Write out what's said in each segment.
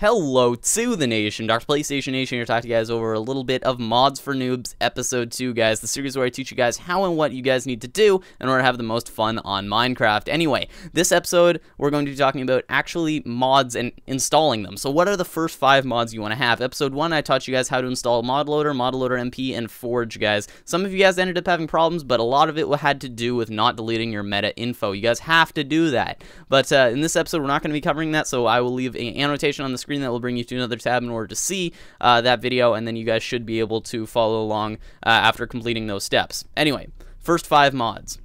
Hello to the nation, Dr. PlayStation Nation here to talk to you guys over a little bit of Mods for Noobs episode 2, guys. The series where I teach you guys how and what you guys need to do in order to have the most fun on Minecraft. Anyway, this episode we're going to be talking about actually mods and installing them. So what are the first five mods you want to have? Episode 1, I taught you guys how to install ModLoader, ModLoader MP, and Forge, guys. Some of you guys ended up having problems, but a lot of it had to do with not deleting your meta info. You guys have to do that. But uh, in this episode, we're not going to be covering that, so I will leave an annotation on the screen screen that will bring you to another tab in order to see uh, that video, and then you guys should be able to follow along uh, after completing those steps. Anyway, first five mods.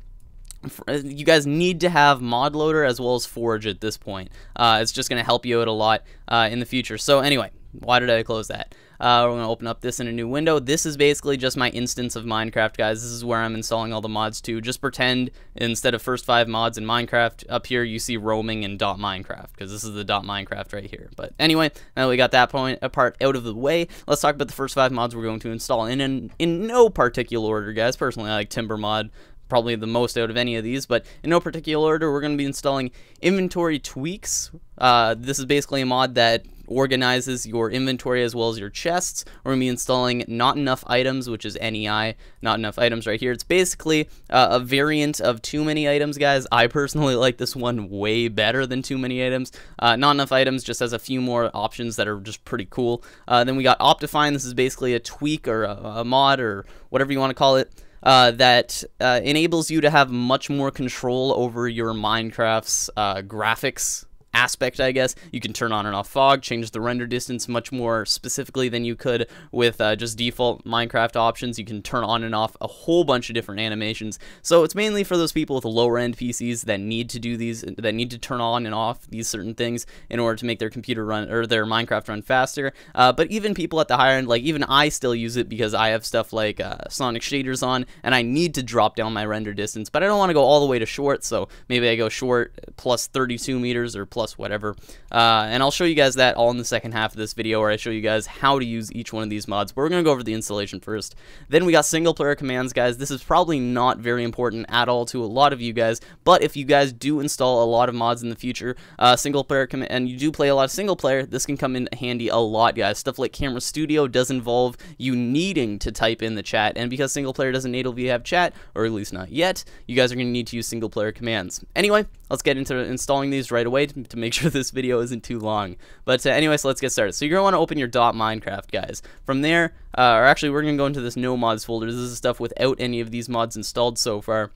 Uh, you guys need to have mod loader as well as forge at this point. Uh, it's just going to help you out a lot uh, in the future. So anyway why did I close that uh, we're going to open up this in a new window. This is basically just my instance of Minecraft, guys. This is where I'm installing all the mods to. Just pretend instead of first five mods in Minecraft, up here you see roaming and dot .minecraft, because this is the dot .minecraft right here. But anyway, now we got that point apart out of the way, let's talk about the first five mods we're going to install. In, in, in no particular order, guys. Personally, I like Timber Mod, probably the most out of any of these, but in no particular order, we're going to be installing inventory tweaks. Uh, this is basically a mod that organizes your inventory as well as your chests. We're going to be installing not enough items, which is NEI, not enough items right here. It's basically uh, a variant of too many items, guys. I personally like this one way better than too many items. Uh, not enough items just has a few more options that are just pretty cool. Uh, then we got Optifine. This is basically a tweak or a, a mod or whatever you want to call it. Uh, that uh, enables you to have much more control over your Minecraft's uh, graphics aspect, I guess. You can turn on and off fog, change the render distance much more specifically than you could with uh, just default Minecraft options. You can turn on and off a whole bunch of different animations. So it's mainly for those people with lower end PCs that need to do these, that need to turn on and off these certain things in order to make their computer run or their Minecraft run faster. Uh, but even people at the higher end, like even I still use it because I have stuff like uh, Sonic shaders on and I need to drop down my render distance, but I don't want to go all the way to short. So maybe I go short plus 32 meters or plus plus whatever. Uh, and I'll show you guys that all in the second half of this video where I show you guys how to use each one of these mods. But we're going to go over the installation first. Then we got single player commands, guys. This is probably not very important at all to a lot of you guys, but if you guys do install a lot of mods in the future, uh, single player command, and you do play a lot of single player, this can come in handy a lot, guys. Stuff like Camera Studio does involve you needing to type in the chat, and because single player doesn't natively have chat, or at least not yet, you guys are going to need to use single player commands. Anyway, let's get into installing these right away to make sure this video isn't too long. But uh, anyway, so let's get started. So you're going to want to open your dot .minecraft, guys. From there, uh, or actually we're going to go into this no mods folder. This is stuff without any of these mods installed so far.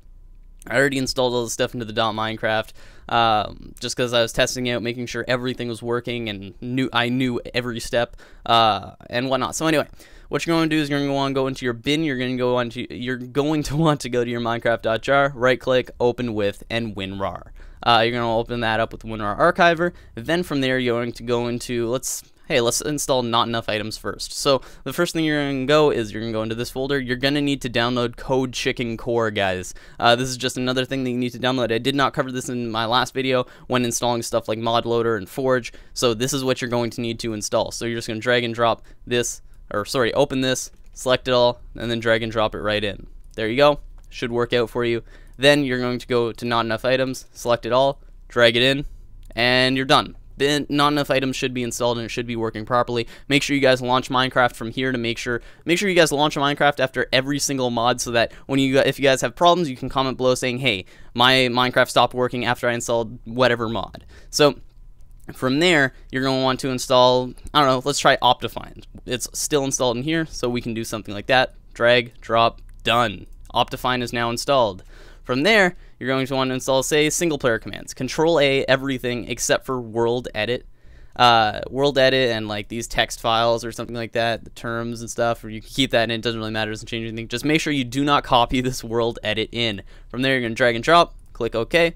I already installed all the stuff into the .minecraft um, just because I was testing out, making sure everything was working and knew I knew every step uh, and whatnot. So anyway, what you're going to do is you're going to want to go into your bin. You're going to go onto you're going to want to go to your Minecraft.jar, right click, open with, and WinRAR. Uh, you're going to open that up with WinRAR Archiver. Then from there, you're going to go into let's hey, let's install not enough items first. So the first thing you're going to go is you're going to go into this folder. You're going to need to download Code Chicken Core, guys. Uh, this is just another thing that you need to download. I did not cover this in my last video when installing stuff like ModLoader and Forge. So this is what you're going to need to install. So you're just going to drag and drop this, or sorry, open this, select it all, and then drag and drop it right in. There you go. Should work out for you. Then you're going to go to not enough items, select it all, drag it in, and you're done Then not enough items should be installed and it should be working properly. Make sure you guys launch Minecraft from here to make sure make sure you guys launch Minecraft after every single mod so that when you if you guys have problems, you can comment below saying, "Hey, my Minecraft stopped working after I installed whatever mod." So from there, you're going to want to install, I don't know, let's try Optifine. It's still installed in here, so we can do something like that. Drag, drop, done. Optifine is now installed. From there, you're going to want to install, say, single player commands. Control A everything except for world edit. Uh, world edit and like these text files or something like that, the terms and stuff, or you can keep that in, it doesn't really matter, doesn't change anything. Just make sure you do not copy this world edit in. From there, you're going to drag and drop, click OK,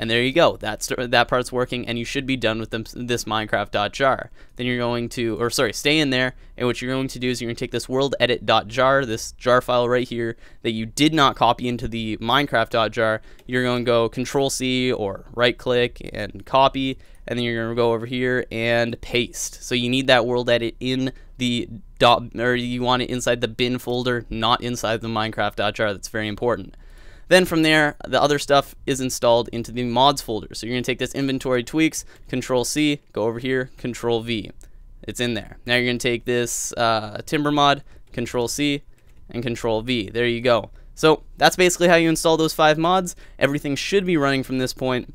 and there you go. That's that part's working, and you should be done with them, this Minecraft.jar. Then you're going to, or sorry, stay in there. And what you're going to do is you're going to take this world edit.jar, this jar file right here that you did not copy into the Minecraft.jar. You're going to go Control C or right click and copy, and then you're going to go over here and paste. So you need that world edit in the dot, or you want it inside the bin folder, not inside the Minecraft.jar. That's very important. Then from there, the other stuff is installed into the mods folder. So you're to take this inventory tweaks, control C, go over here, control V. It's in there. Now you're to take this uh, timber mod, control C, and control V. There you go. So that's basically how you install those five mods. Everything should be running from this point.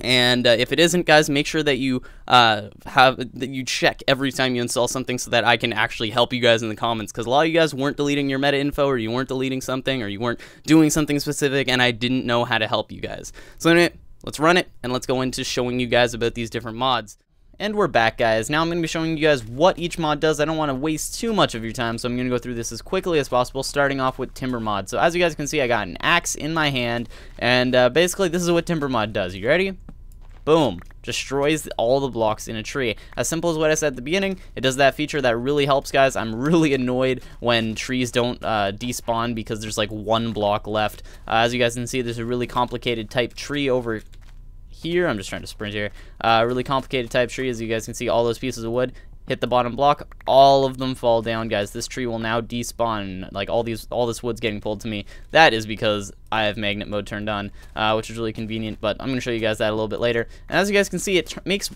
And uh, if it isn't, guys, make sure that you uh, have that you check every time you install something so that I can actually help you guys in the comments. Because a lot of you guys weren't deleting your meta info, or you weren't deleting something, or you weren't doing something specific, and I didn't know how to help you guys. So anyway, let's run it, and let's go into showing you guys about these different mods. And we're back, guys. Now I'm going to be showing you guys what each mod does. I don't want to waste too much of your time, so I'm going to go through this as quickly as possible, starting off with Timber Mod. So as you guys can see, I got an axe in my hand, and uh, basically this is what Timber Mod does. You ready? Boom. Destroys all the blocks in a tree. As simple as what I said at the beginning, it does that feature that really helps, guys. I'm really annoyed when trees don't uh, despawn because there's like one block left. Uh, as you guys can see, there's a really complicated type tree over here. I'm just trying to sprint here. Uh, really complicated type tree. As you guys can see, all those pieces of wood hit the bottom block, all of them fall down, guys. This tree will now despawn. Like all these, all this wood's getting pulled to me. That is because I have magnet mode turned on, uh, which is really convenient. But I'm gonna show you guys that a little bit later. And as you guys can see, it makes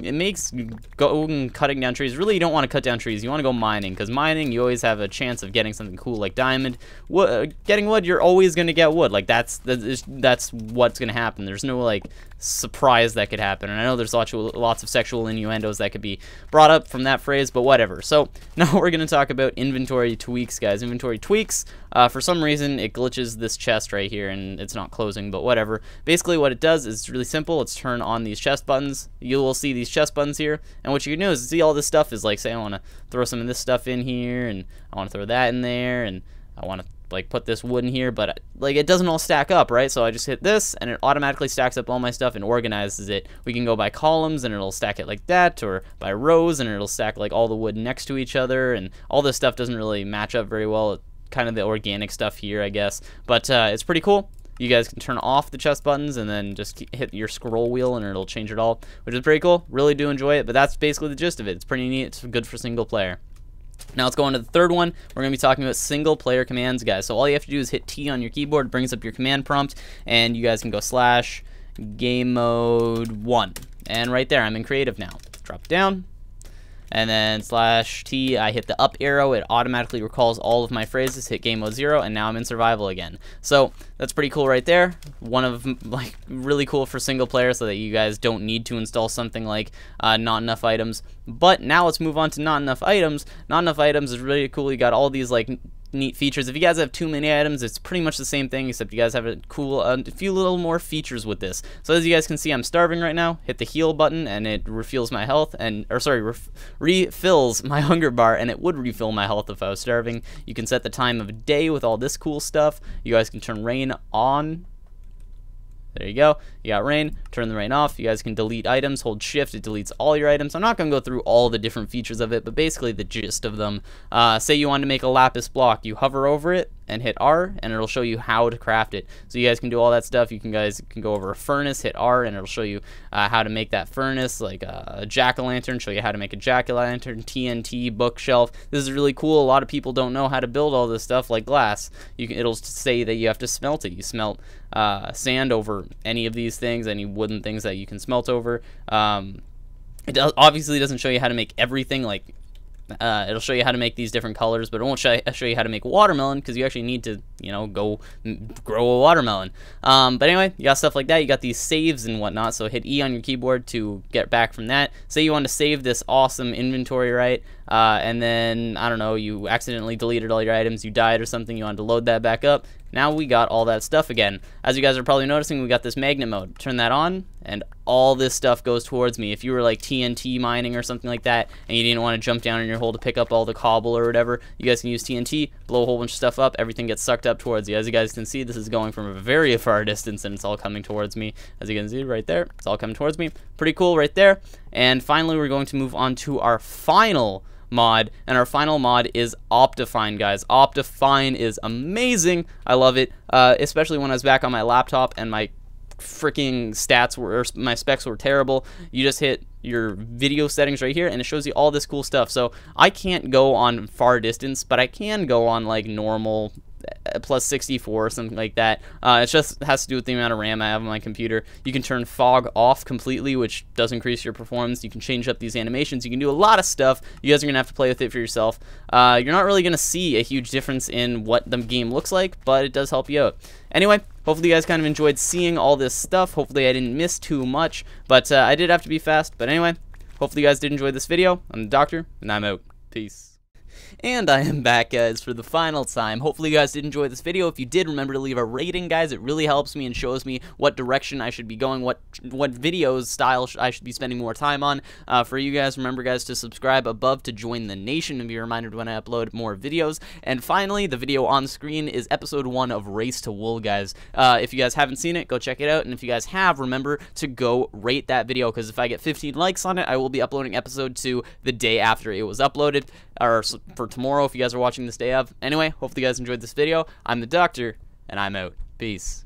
it makes going cutting down trees. Really, you don't want to cut down trees. You want to go mining because mining, you always have a chance of getting something cool like diamond. Uh, getting wood, you're always gonna get wood. Like that's that's that's what's gonna happen. There's no like surprise that could happen. And I know there's lots of, lots of sexual innuendos that could be brought up from that phrase, but whatever. So now we're going to talk about inventory tweaks, guys. Inventory tweaks, uh, for some reason, it glitches this chest right here, and it's not closing, but whatever. Basically, what it does is really simple. Let's turn on these chest buttons. You will see these chest buttons here, and what you can do is see all this stuff is like, say I want to throw some of this stuff in here, and I want to throw that in there, and I want to like put this wood in here, but like it doesn't all stack up, right? So I just hit this and it automatically stacks up all my stuff and organizes it. We can go by columns and it'll stack it like that or by rows and it'll stack like all the wood next to each other and all this stuff doesn't really match up very well. Kind of the organic stuff here, I guess, but uh, it's pretty cool. You guys can turn off the chest buttons and then just hit your scroll wheel and it'll change it all, which is pretty cool. Really do enjoy it, but that's basically the gist of it. It's pretty neat. It's good for single player. Now let's go on to the third one. We're going to be talking about single player commands, guys. So all you have to do is hit T on your keyboard, brings up your command prompt, and you guys can go slash game mode 1. And right there, I'm in creative now. Drop down, and then slash T, I hit the up arrow. It automatically recalls all of my phrases, hit game mode zero, and now I'm in survival again. So that's pretty cool right there. One of, like, really cool for single player so that you guys don't need to install something like uh, not enough items. But now let's move on to not enough items. Not enough items is really cool. You got all these, like, neat features. If you guys have too many items, it's pretty much the same thing, except you guys have a cool, a few little more features with this. So as you guys can see, I'm starving right now. Hit the heal button, and it refills my health, and or sorry, ref refills my hunger bar, and it would refill my health if I was starving. You can set the time of day with all this cool stuff. You guys can turn rain on there you go. You got rain. Turn the rain off. You guys can delete items. Hold shift. It deletes all your items. I'm not going to go through all the different features of it, but basically the gist of them. Uh, say you want to make a lapis block. You hover over it and hit R, and it'll show you how to craft it. So you guys can do all that stuff. You can guys can go over a furnace, hit R, and it'll show you uh, how to make that furnace, like a jack-o'-lantern, show you how to make a jack-o'-lantern, TNT, bookshelf. This is really cool. A lot of people don't know how to build all this stuff, like glass. You can, it'll say that you have to smelt it. You smelt uh, sand over any of these things, any wooden things that you can smelt over. Um, it obviously doesn't show you how to make everything like uh, it'll show you how to make these different colors, but it won't show, show you how to make watermelon because you actually need to, you know, go grow a watermelon. Um, but anyway, you got stuff like that. You got these saves and whatnot, so hit E on your keyboard to get back from that. Say you want to save this awesome inventory, right? Uh, and then, I don't know, you accidentally deleted all your items, you died or something, you wanted to load that back up. Now we got all that stuff again. As you guys are probably noticing, we got this magnet mode. Turn that on, and all this stuff goes towards me. If you were like TNT mining or something like that, and you didn't want to jump down in your hole to pick up all the cobble or whatever, you guys can use TNT, blow a whole bunch of stuff up, everything gets sucked up towards you. As you guys can see, this is going from a very far distance, and it's all coming towards me. As you can see right there, it's all coming towards me. Pretty cool right there. And finally, we're going to move on to our final mod, and our final mod is Optifine, guys. Optifine is amazing. I love it, uh, especially when I was back on my laptop and my freaking stats were, my specs were terrible. You just hit your video settings right here and it shows you all this cool stuff. So I can't go on far distance, but I can go on like normal plus 64 or something like that. Uh, it just has to do with the amount of RAM I have on my computer. You can turn fog off completely, which does increase your performance. You can change up these animations. You can do a lot of stuff. You guys are going to have to play with it for yourself. Uh, you're not really going to see a huge difference in what the game looks like, but it does help you out. Anyway, hopefully you guys kind of enjoyed seeing all this stuff. Hopefully I didn't miss too much, but uh, I did have to be fast. But anyway, hopefully you guys did enjoy this video. I'm the Doctor, and I'm out. Peace. And I am back, guys, for the final time. Hopefully you guys did enjoy this video. If you did, remember to leave a rating, guys. It really helps me and shows me what direction I should be going, what what videos style I should be spending more time on. Uh, for you guys, remember, guys, to subscribe above to join the nation and be reminded when I upload more videos. And finally, the video on screen is episode one of Race to Wool, guys. Uh, if you guys haven't seen it, go check it out. And if you guys have, remember to go rate that video because if I get 15 likes on it, I will be uploading episode two the day after it was uploaded or for tomorrow if you guys are watching this day of. Anyway, hopefully you guys enjoyed this video. I'm the Doctor, and I'm out. Peace.